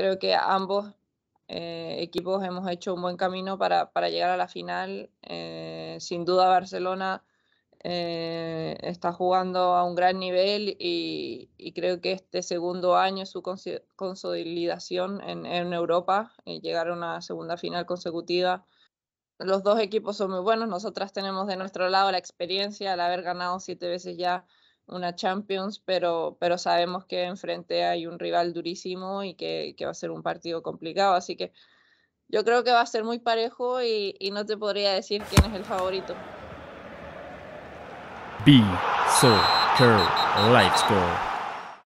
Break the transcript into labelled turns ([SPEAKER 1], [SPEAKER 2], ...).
[SPEAKER 1] creo que ambos eh, equipos hemos hecho un buen camino para, para llegar a la final. Eh, sin duda Barcelona eh, está jugando a un gran nivel y, creo que este segundo año su consolidación en, en Europa, llegar a una segunda final consecutiva. Los dos equipos son muy buenos, nosotras tenemos de nuestro lado la experiencia al haber ganado siete veces ya una Champions, pero, pero sabemos que enfrente hay un rival durísimo y que, que, va a ser un partido complicado. Así que yo creo que va a ser muy parejo y, y no te podría decir quién es el favorito.
[SPEAKER 2] Be so Life Score.